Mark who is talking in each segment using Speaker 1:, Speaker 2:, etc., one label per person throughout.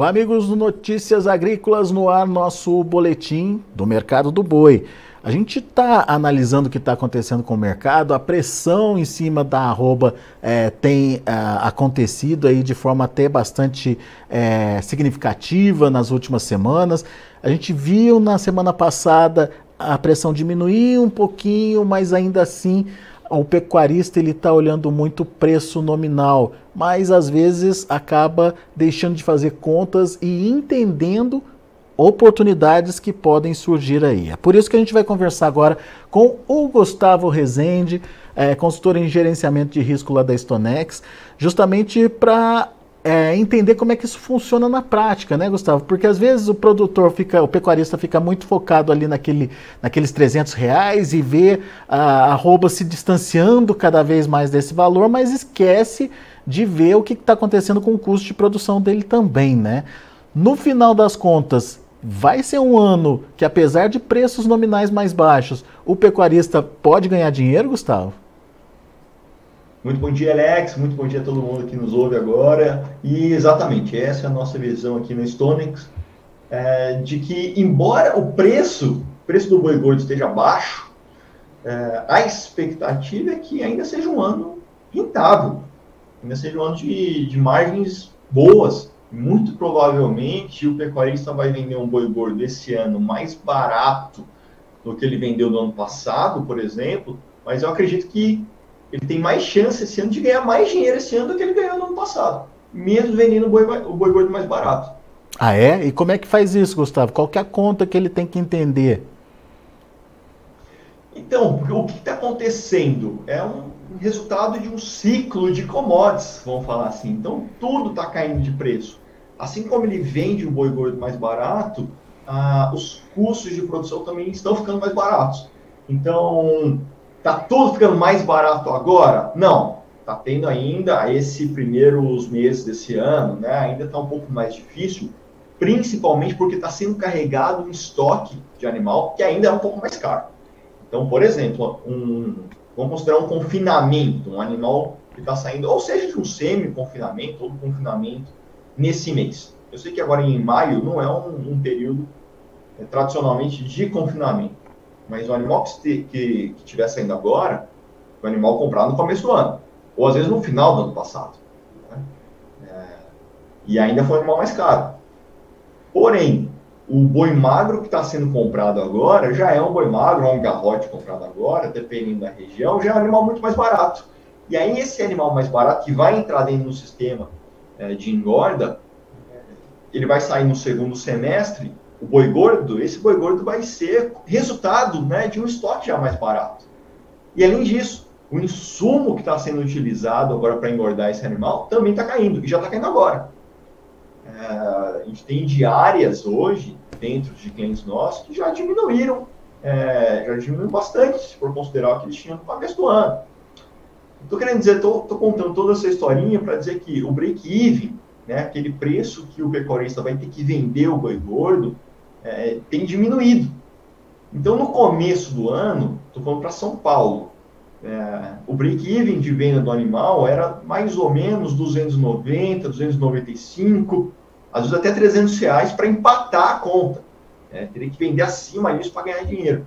Speaker 1: Olá, amigos do Notícias Agrícolas no ar, nosso boletim do mercado do boi. A gente está analisando o que está acontecendo com o mercado, a pressão em cima da arroba é, tem é, acontecido aí de forma até bastante é, significativa nas últimas semanas. A gente viu na semana passada a pressão diminuir um pouquinho, mas ainda assim o pecuarista ele está olhando muito preço nominal, mas às vezes acaba deixando de fazer contas e entendendo oportunidades que podem surgir aí. É por isso que a gente vai conversar agora com o Gustavo Rezende, é, consultor em gerenciamento de risco lá da Stonex, justamente para é, entender como é que isso funciona na prática, né, Gustavo? Porque às vezes o produtor fica, o pecuarista fica muito focado ali naquele, naqueles 300 reais e vê a arroba se distanciando cada vez mais desse valor, mas esquece de ver o que está acontecendo com o custo de produção dele também, né? No final das contas, vai ser um ano que, apesar de preços nominais mais baixos, o pecuarista pode ganhar dinheiro, Gustavo?
Speaker 2: Muito bom dia, Alex. Muito bom dia a todo mundo que nos ouve agora. E exatamente, essa é a nossa visão aqui no Stonex, é, de que, embora o preço, preço do boi gordo esteja baixo, é, a expectativa é que ainda seja um ano rentável, ainda seja um ano de, de margens boas muito provavelmente o pecuarista vai vender um boi gordo esse ano mais barato do que ele vendeu no ano passado, por exemplo, mas eu acredito que ele tem mais chance esse ano de ganhar mais dinheiro esse ano do que ele ganhou no ano passado, mesmo vendendo o boi, o boi gordo mais barato.
Speaker 1: Ah, é? E como é que faz isso, Gustavo? Qual que é a conta que ele tem que entender?
Speaker 2: Então, o que está acontecendo? É um resultado de um ciclo de commodities, vamos falar assim. Então, tudo está caindo de preço. Assim como ele vende o boi gordo mais barato, ah, os custos de produção também estão ficando mais baratos. Então, tá tudo ficando mais barato agora? Não. Tá tendo ainda esses primeiros meses desse ano, né? Ainda está um pouco mais difícil, principalmente porque está sendo carregado um estoque de animal que ainda é um pouco mais caro. Então, por exemplo, um, vamos considerar um confinamento, um animal que está saindo, ou seja, de um semi-confinamento ou confinamento nesse mês. Eu sei que agora em maio não é um, um período é, tradicionalmente de confinamento, mas o animal que, que, que estiver saindo agora, o animal comprado no começo do ano, ou às vezes no final do ano passado. Né? É, e ainda foi um animal mais caro. Porém, o boi magro que está sendo comprado agora já é um boi magro, ou um garrote comprado agora, dependendo da região, já é um animal muito mais barato. E aí esse animal mais barato que vai entrar dentro do sistema é, de engorda, ele vai sair no segundo semestre, o boi gordo, esse boi gordo vai ser resultado né, de um estoque já mais barato. E além disso, o insumo que está sendo utilizado agora para engordar esse animal também está caindo, e já está caindo agora. É, a gente tem diárias hoje, dentro de clientes nossos, que já diminuíram, é, já diminuíram bastante, se for considerar o que eles tinham no começo do ano. Estou querendo dizer, estou contando toda essa historinha para dizer que o break-even, né, aquele preço que o pecuarista vai ter que vender o boi gordo, é, tem diminuído. Então, no começo do ano, estou falando para São Paulo, é, o break-even de venda do animal era mais ou menos 290, 295, às vezes até 300 reais para empatar a conta. É, teria que vender acima disso para ganhar dinheiro.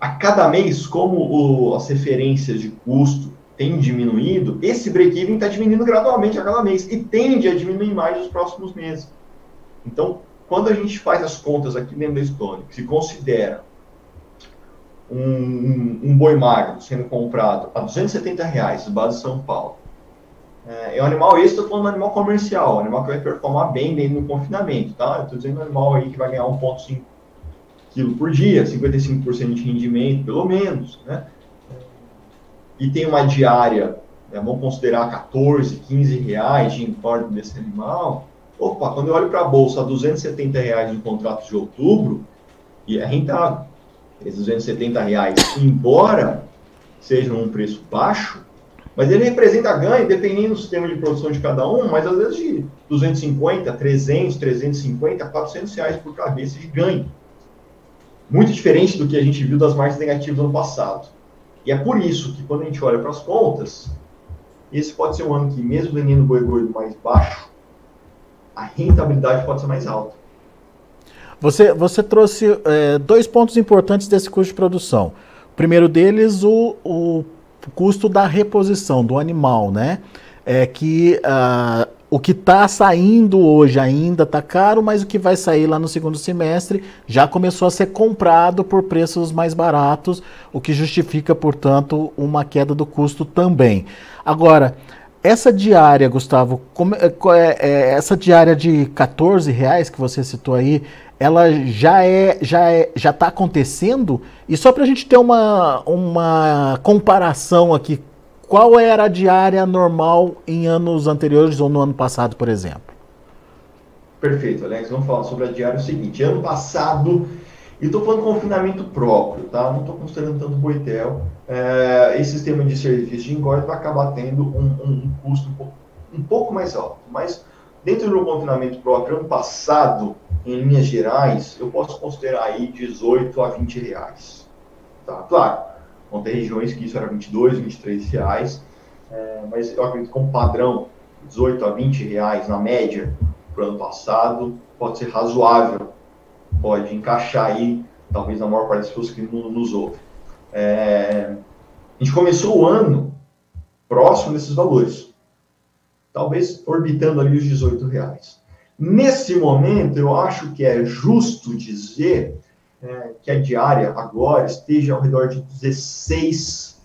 Speaker 2: A cada mês, como o, as referências de custo tem diminuído, esse break-even está diminuindo gradualmente a cada mês e tende a diminuir mais nos próximos meses. Então, quando a gente faz as contas aqui dentro da Stone, se considera um, um, um, boi magro sendo comprado a 270 reais, base São Paulo, é, é um animal, esse estou falando de um animal comercial, um animal que vai performar bem dentro do confinamento, tá? Eu estou dizendo um animal aí que vai ganhar 1,5 kg por dia, 55% de rendimento, pelo menos, né? e tem uma diária, né, vamos considerar 14, 15 reais de importe desse animal, opa, quando eu olho para a bolsa, 270 reais no contrato de outubro, e é rentável. Esses 270 reais, embora seja um preço baixo, mas ele representa ganho, dependendo do sistema de produção de cada um, mas às vezes de 250, 300, 350, 400 reais por cabeça de ganho. Muito diferente do que a gente viu das margens negativas no passado. E é por isso que quando a gente olha para as contas, esse pode ser um ano que, mesmo vendendo boi gordo mais baixo, a rentabilidade pode ser mais alta.
Speaker 1: Você, você trouxe é, dois pontos importantes desse custo de produção. O primeiro deles, o, o custo da reposição do animal, né? É que uh, o que está saindo hoje ainda está caro, mas o que vai sair lá no segundo semestre já começou a ser comprado por preços mais baratos, o que justifica, portanto, uma queda do custo também. Agora, essa diária, Gustavo, como, é, é, é essa diária de 14 reais que você citou aí, ela já é já é, já está acontecendo? E só para a gente ter uma, uma comparação aqui qual era a diária normal em anos anteriores ou no ano passado por exemplo?
Speaker 2: Perfeito Alex. Vamos falar sobre a diária o seguinte. Ano passado e estou falando confinamento próprio tá não estou considerando tanto boitel é, esse sistema de serviço de engorda vai acabar tendo um, um, um custo um pouco, um pouco mais alto mas dentro do confinamento próprio ano passado em linhas gerais, eu posso considerar aí 18 a 20 reais. Tá? Claro, vão ter regiões que isso era 22, 23 reais, é, mas eu acredito que como padrão, 18 a 20 reais na média para o ano passado pode ser razoável, pode encaixar aí, talvez na maior parte das pessoas que nos ouvem. É, a gente começou o ano próximo desses valores, talvez orbitando ali os 18 reais. Nesse momento, eu acho que é justo dizer é, que a diária agora esteja ao redor de 16,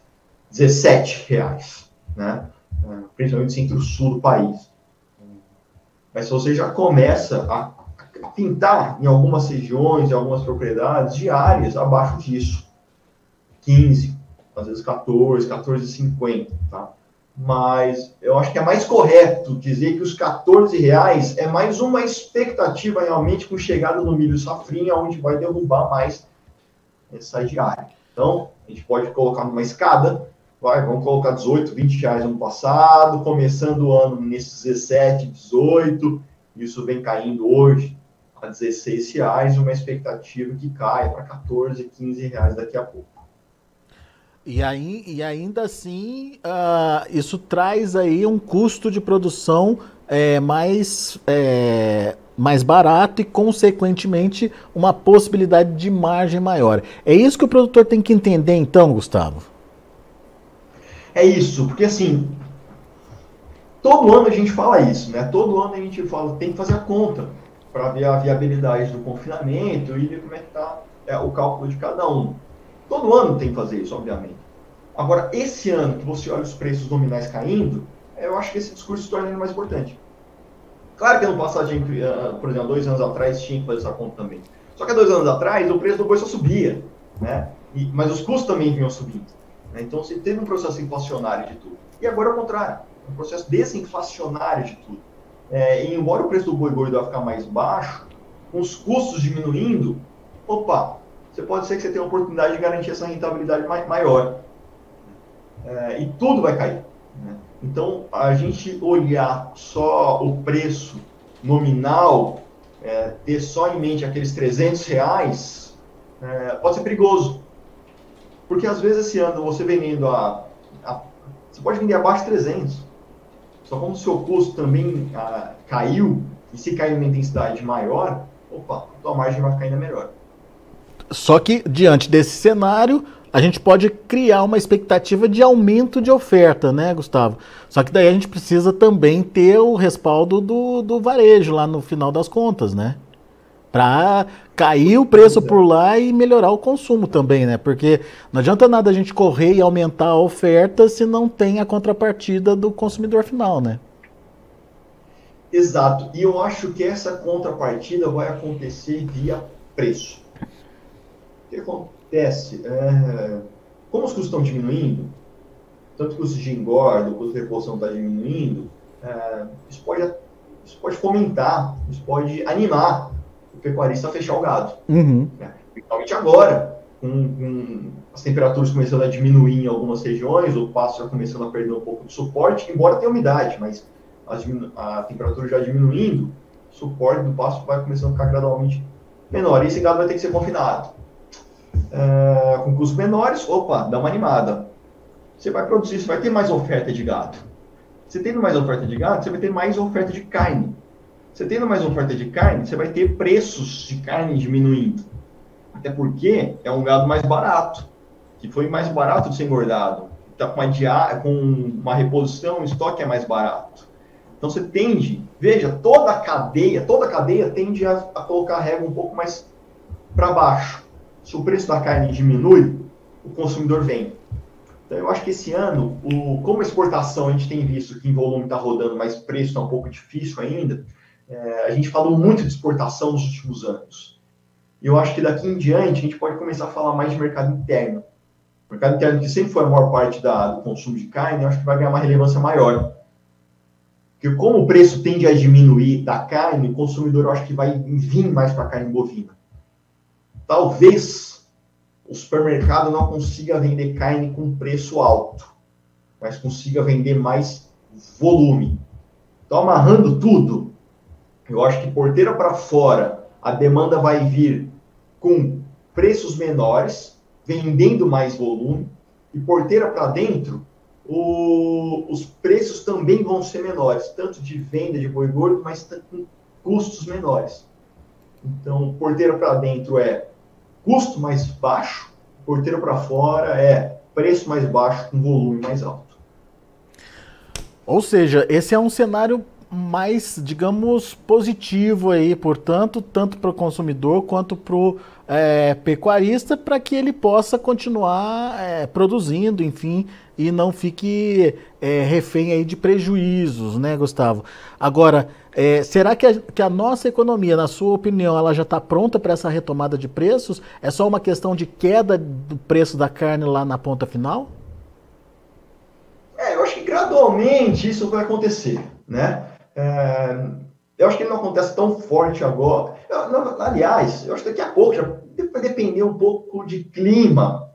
Speaker 2: 17 reais, né? É, principalmente centro-sul do país. Mas se você já começa a pintar em algumas regiões, em algumas propriedades, diárias abaixo disso, 15, às vezes 14, 14,50, tá? mas eu acho que é mais correto dizer que os 14 reais é mais uma expectativa realmente com chegada no milho safrinha, onde vai derrubar mais essa diária. Então, a gente pode colocar numa escada, vai, vamos colocar 18, 20 reais no passado, começando o ano nesses 17, 18, isso vem caindo hoje a 16 reais, uma expectativa que caia para 14, 15 reais daqui a pouco.
Speaker 1: E, aí, e ainda assim, uh, isso traz aí um custo de produção é, mais, é, mais barato e, consequentemente, uma possibilidade de margem maior. É isso que o produtor tem que entender, então, Gustavo?
Speaker 2: É isso, porque assim, todo ano a gente fala isso, né? Todo ano a gente fala, tem que fazer a conta para ver a viabilidade do confinamento e ver como é que está é, o cálculo de cada um. Todo ano tem que fazer isso, obviamente. Agora, esse ano que você olha os preços nominais caindo, eu acho que esse discurso se torna mais importante. Claro que ano passado, ah, por exemplo, dois anos atrás, tinha que fazer essa conta também. Só que há dois anos atrás, o preço do boi só subia, né? E, mas os custos também vinham subindo. Né? Então, você teve um processo inflacionário de tudo. E agora é o contrário, um processo desinflacionário de tudo. É, embora o preço do boi gordo vai ficar mais baixo, com os custos diminuindo, opa, você pode ser que você tenha a oportunidade de garantir essa rentabilidade maior. É, e tudo vai cair. Né? Então, a gente olhar só o preço nominal, é, ter só em mente aqueles 300 reais, é, pode ser perigoso. Porque às vezes esse ano você vendendo a, a você pode vender abaixo de 300. Só como o seu custo também a, caiu, e se cair uma intensidade maior, opa, a tua margem vai ficar ainda melhor.
Speaker 1: Só que, diante desse cenário, a gente pode criar uma expectativa de aumento de oferta, né, Gustavo? Só que daí a gente precisa também ter o respaldo do, do varejo lá no final das contas, né? Para cair o preço por lá e melhorar o consumo também, né? Porque não adianta nada a gente correr e aumentar a oferta se não tem a contrapartida do consumidor final, né?
Speaker 2: Exato. E eu acho que essa contrapartida vai acontecer via preço. O que acontece? É, como os custos estão diminuindo, tanto o custo de engorda, o custo de reposição está diminuindo, é, isso, pode, isso pode fomentar, isso pode animar pecuarista a fechar o gado. Uhum. Né? Principalmente agora, com, com, as temperaturas começando a diminuir em algumas regiões, o pasto já começando a perder um pouco de suporte, embora tenha umidade, mas a, a temperatura já diminuindo, o suporte do pasto vai começando a ficar gradualmente menor. E esse gado vai ter que ser confinado. Uh, com custos menores, opa, dá uma animada. Você vai produzir, você vai ter mais oferta de gado. Você tendo mais oferta de gado, você vai ter mais oferta de carne. Você tendo mais oferta de carne, você vai ter preços de carne diminuindo. Até porque é um gado mais barato, que foi mais barato de ser engordado. Está com, uma com uma reposição, o estoque é mais barato. Então você tende, veja, toda a cadeia, toda a cadeia tende a, a colocar a régua um pouco mais para baixo. Se o preço da carne diminui, o consumidor vem. Então eu acho que esse ano, o, como a exportação a gente tem visto que em volume está rodando, mas preço está um pouco difícil ainda, é, a gente falou muito de exportação nos últimos anos. E eu acho que daqui em diante a gente pode começar a falar mais de mercado interno. O mercado interno, que sempre foi a maior parte da, do consumo de carne, eu acho que vai ganhar uma relevância maior. Porque como o preço tende a diminuir da carne, o consumidor eu acho que vai vir mais para a carne bovina. Talvez o supermercado não consiga vender carne com preço alto, mas consiga vender mais volume. Então, amarrando tudo, eu acho que porteira para fora, a demanda vai vir com preços menores, vendendo mais volume, e porteira para dentro, o, os preços também vão ser menores, tanto de venda de boi gordo, mas com custos menores. Então, porteira para dentro é custo mais baixo, porteira para fora é preço mais baixo com volume mais alto.
Speaker 1: Ou seja, esse é um cenário mais, digamos, positivo aí, portanto, tanto para o consumidor quanto para o é, pecuarista, para que ele possa continuar é, produzindo, enfim, e não fique é, refém aí de prejuízos, né, Gustavo? Agora, é, será que a, que a, nossa economia, na sua opinião, ela já está pronta para essa retomada de preços? É só uma questão de queda do preço da carne lá na ponta final?
Speaker 2: É, eu acho que gradualmente isso vai acontecer, né? É, eu acho que ele não acontece tão forte agora. Eu, não, aliás, eu acho que daqui a pouco já vai depender um pouco de clima,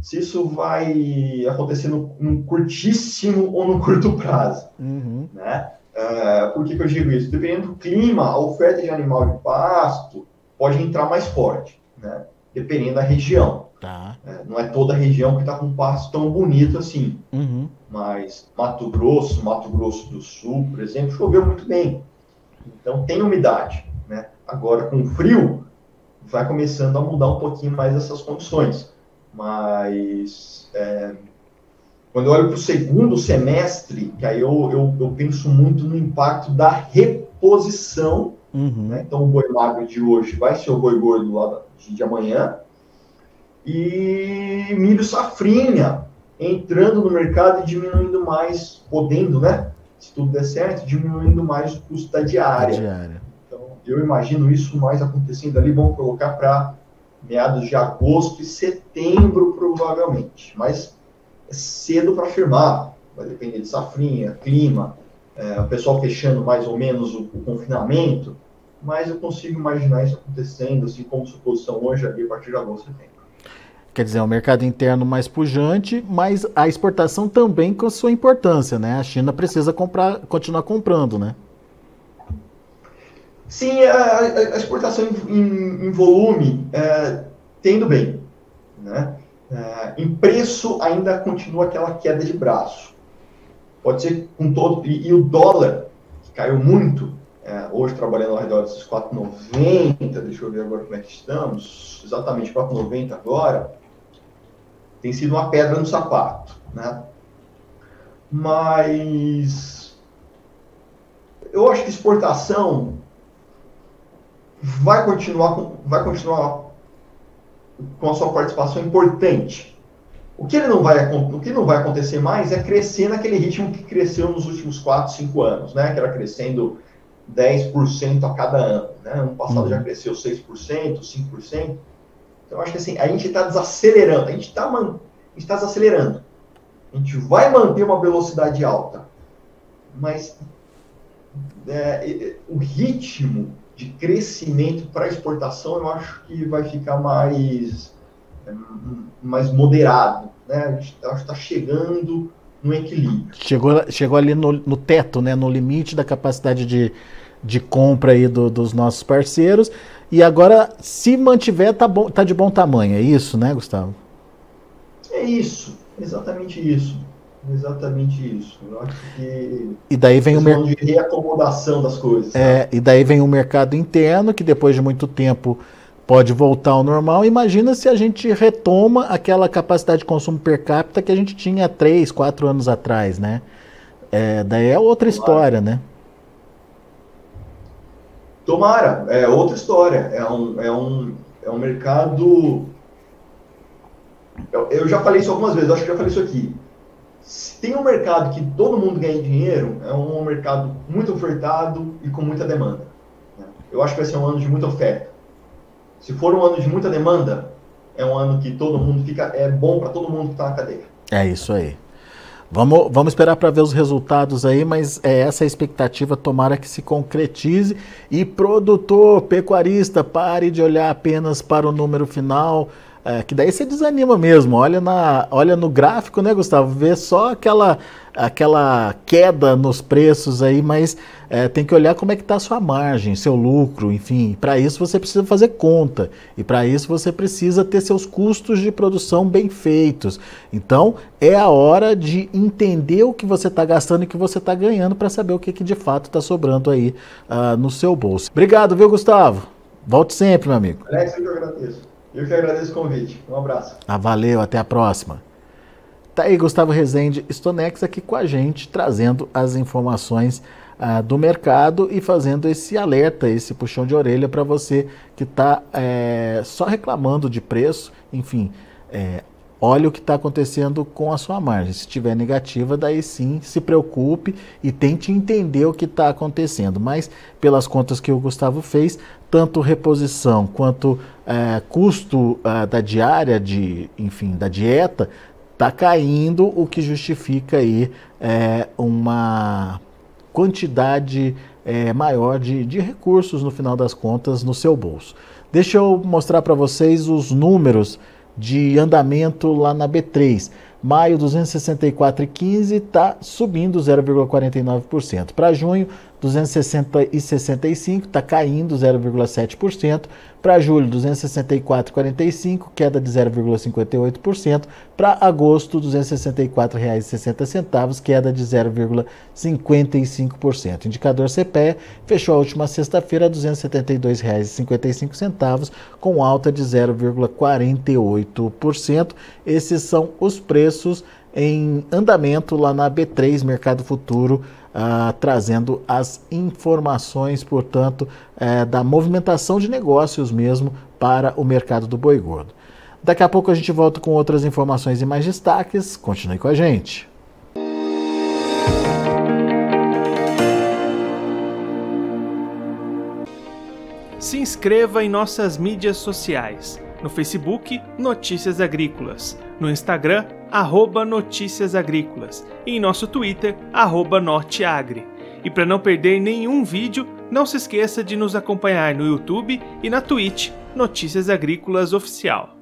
Speaker 2: se isso vai acontecer no, num curtíssimo ou no curto prazo. Uhum. Né? É, por que, que eu digo isso? Dependendo do clima, a oferta de animal de pasto pode entrar mais forte, né? dependendo da região. Tá. É, não é toda a região que está com pasto tão bonito assim. Uhum. Mas Mato Grosso, Mato Grosso do Sul, por exemplo, choveu muito bem. Então tem umidade. Né? Agora, com frio, vai começando a mudar um pouquinho mais essas condições. Mas é, quando eu olho para o segundo semestre, que aí eu, eu, eu, penso muito no impacto da reposição. Uhum. Né? Então, o boi magro de hoje vai ser o boi gordo lá de amanhã e milho safrinha entrando no mercado e diminuindo mais, podendo, né? Se tudo der certo, diminuindo mais o custo da diária. diária. Então, eu imagino isso mais acontecendo ali, vamos colocar para meados de agosto e setembro, provavelmente. Mas é cedo para afirmar, vai depender de safrinha, clima, é, o pessoal fechando mais ou menos o, o confinamento, mas eu consigo imaginar isso acontecendo, assim como suposição hoje, ali, a partir de agosto e setembro.
Speaker 1: Quer dizer, é um mercado interno mais pujante, mas a exportação também com sua importância, né? A China precisa comprar, continuar comprando, né?
Speaker 2: Sim, a, a exportação em, em, volume é, tendo bem, né? É, em preço ainda continua aquela queda de braço. Pode ser com todo e, e o dólar que caiu muito, é, hoje trabalhando ao redor desses 4,90, deixa eu ver agora como é que estamos, exatamente 4,90 agora tem sido uma pedra no sapato, né? Mas eu acho que exportação vai continuar com, vai continuar com a sua participação importante. O que ele não vai o que não vai acontecer mais é crescer naquele ritmo que cresceu nos últimos 4, 5 anos, né? Que era crescendo 10% a cada ano, né? Ano passado uhum. já cresceu 6%, 5%. Então, acho que assim, a gente está desacelerando, a gente está man... tá desacelerando. A gente vai manter uma velocidade alta, mas é, o ritmo de crescimento para exportação eu acho que vai ficar mais, é, mais moderado. Né? A gente está chegando no equilíbrio.
Speaker 1: Chegou, chegou ali no, no teto, né? no limite da capacidade de, de compra aí do, dos nossos parceiros. E agora, se mantiver, tá, bom, tá de bom tamanho. É isso, né, Gustavo?
Speaker 2: É isso, exatamente isso. Exatamente isso. Eu acho que.
Speaker 1: E daí vem o
Speaker 2: mercado de reacomodação das coisas.
Speaker 1: É, e daí vem o mercado interno, que depois de muito tempo pode voltar ao normal. Imagina se a gente retoma aquela capacidade de consumo per capita que a gente tinha três, quatro anos atrás, né? É, daí é outra história, né?
Speaker 2: Tomara, é outra história. É um, é um, é um mercado. Eu, eu já falei isso algumas vezes, acho que já falei isso aqui. Se tem um mercado que todo mundo ganha dinheiro, é um mercado muito ofertado e com muita demanda. Eu acho que vai ser um ano de muita oferta. Se for um ano de muita demanda, é um ano que todo mundo fica. É bom para todo mundo que está na cadeia.
Speaker 1: É isso aí. Vamos, vamos esperar para ver os resultados aí, mas é essa a expectativa, tomara que se concretize. E produtor, pecuarista, pare de olhar apenas para o número final, é, que daí você desanima mesmo. Olha, na, olha no gráfico, né, Gustavo? Vê só aquela, aquela queda nos preços aí, mas é, tem que olhar como é que está a sua margem, seu lucro, enfim. Para isso você precisa fazer conta. E para isso você precisa ter seus custos de produção bem feitos. Então é a hora de entender o que você está gastando e o que você está ganhando para saber o que, que de fato está sobrando aí uh, no seu bolso. Obrigado, viu, Gustavo? Volte sempre, meu amigo.
Speaker 2: Alex, eu agradeço. Eu que agradeço o convite. Um abraço.
Speaker 1: Ah, valeu, até a próxima. Tá aí Gustavo Rezende Stonex aqui com a gente, trazendo as informações ah, do mercado e fazendo esse alerta, esse puxão de orelha para você que está é, eh, só reclamando de preço. Enfim, é, olha o que está acontecendo com a sua margem. Se estiver negativa, daí sim se preocupe e tente entender o que está acontecendo. Mas pelas contas que o Gustavo fez, tanto reposição quanto é, custo é, da diária, de, enfim, da dieta, está caindo, o que justifica aí é, uma quantidade é, maior de, de recursos no final das contas no seu bolso. Deixa eu mostrar para vocês os números de andamento lá na B3. Maio 264,15 está subindo 0,49%. Para junho 260,65 está caindo 0,7%. Para julho, 264,45, queda de 0,58%. Para agosto, R$ 264,60, queda de 0,55%. Indicador CPE fechou a última sexta-feira a R$ 272,55, com alta de 0,48%. Esses são os preços em andamento lá na B3 Mercado Futuro uh, trazendo as informações, portanto, uh, da movimentação de negócios mesmo para o mercado do boi gordo. Daqui a pouco a gente volta com outras informações e mais destaques. Continue com a gente.
Speaker 3: Se inscreva em nossas mídias sociais. No Facebook, Notícias Agrícolas. No Instagram, arroba Notícias Agrícolas. E em nosso Twitter, arroba Norteagri. E para não perder nenhum vídeo, não se esqueça de nos acompanhar no YouTube e na Twitch, Notícias Agrícolas Oficial.